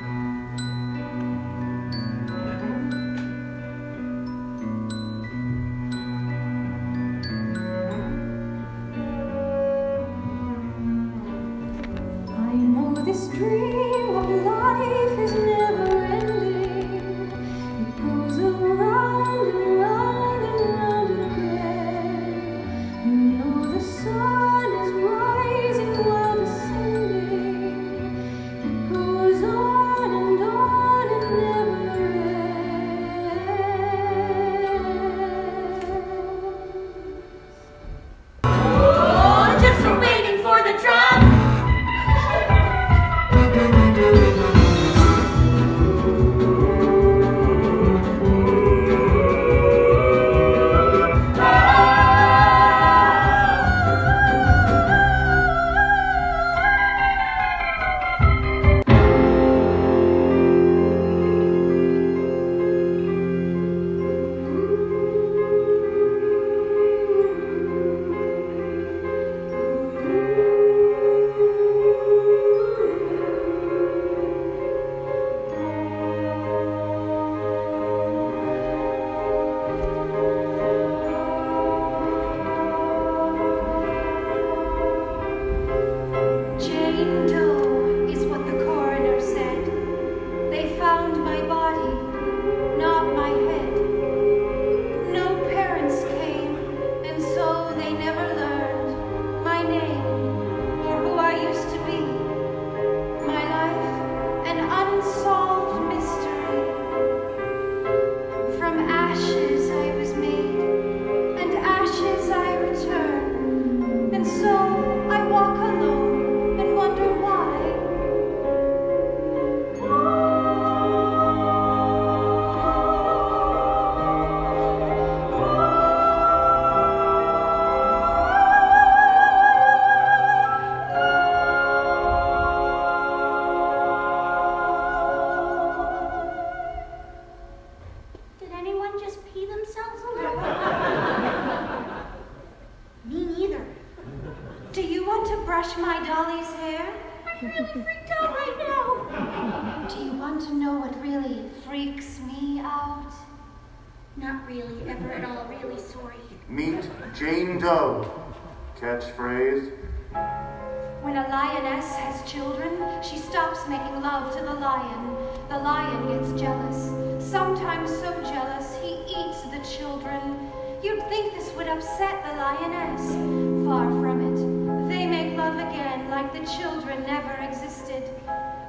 Mm. to know what really freaks me out? Not really, ever at all, really sorry. Meet Jane Doe. Catchphrase. When a lioness has children, she stops making love to the lion. The lion gets jealous, sometimes so jealous he eats the children. You'd think this would upset the lioness. Far from it. They make love again like the children never existed.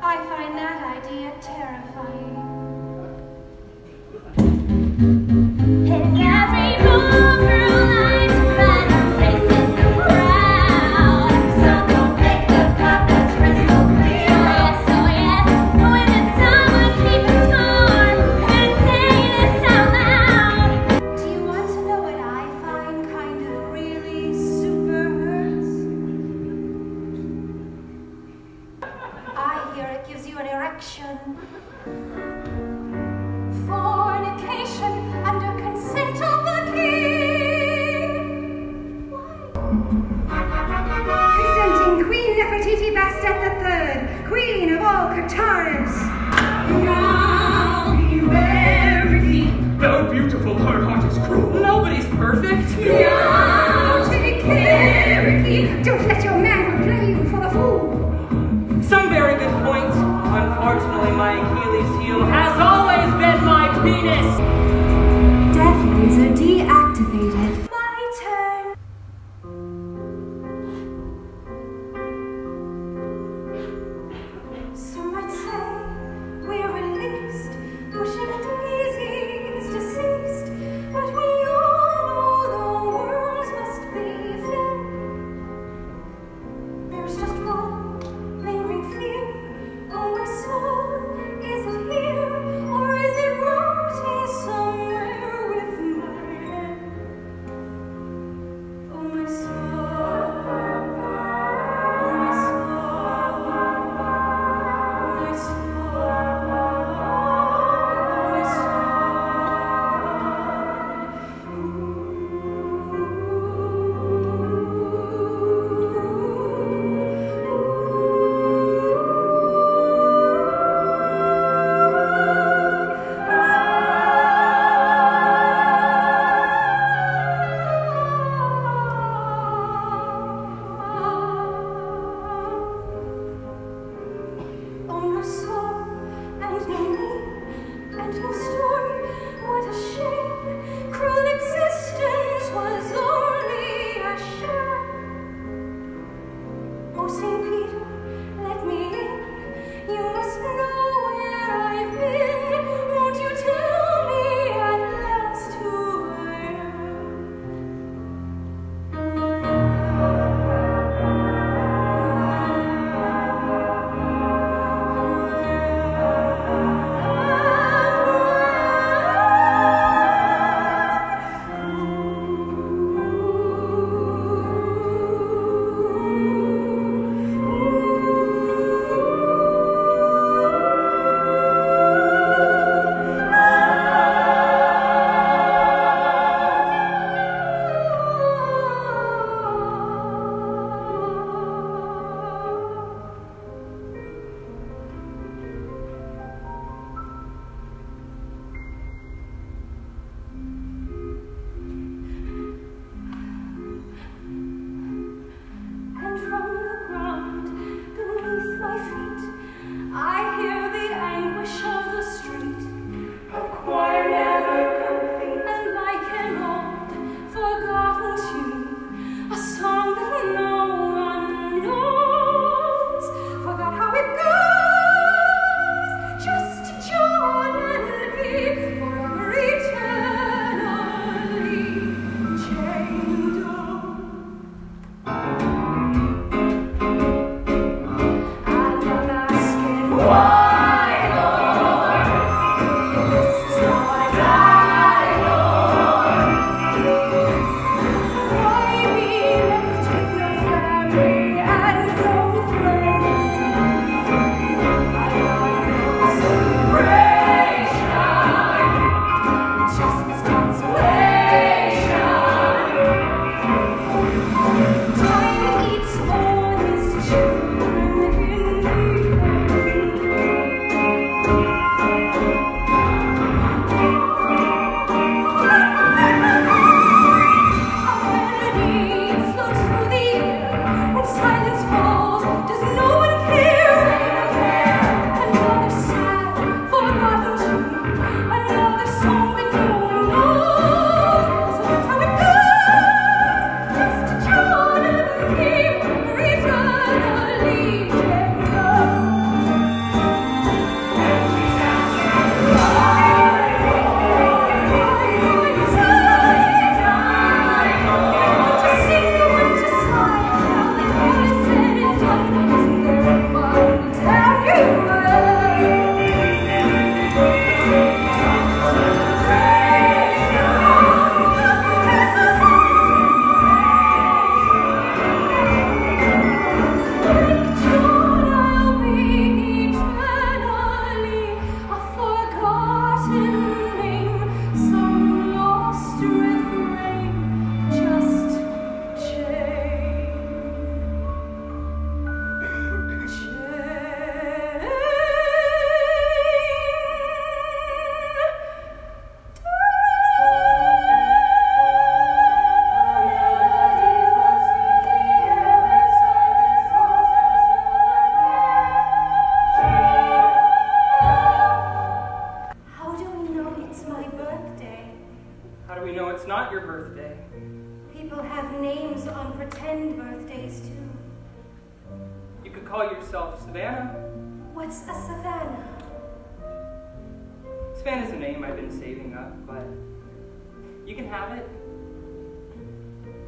I find that idea terrifying. here, it gives you an erection. Fornication under consent of the king. Why? Presenting Queen Nefertiti Bastet III, Queen of all Qataris. Death laser DL. How do we know it's not your birthday? People have names on pretend birthdays, too. You could call yourself Savannah. What's a Savannah? Savannah's a name I've been saving up, but you can have it.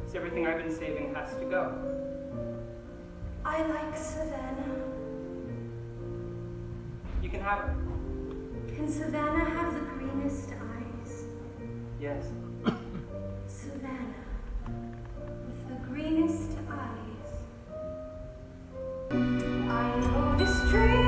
It's everything I've been saving has to go. I like Savannah. You can have it. Can Savannah have the greenest Yes. Savannah, with the greenest eyes. I know this.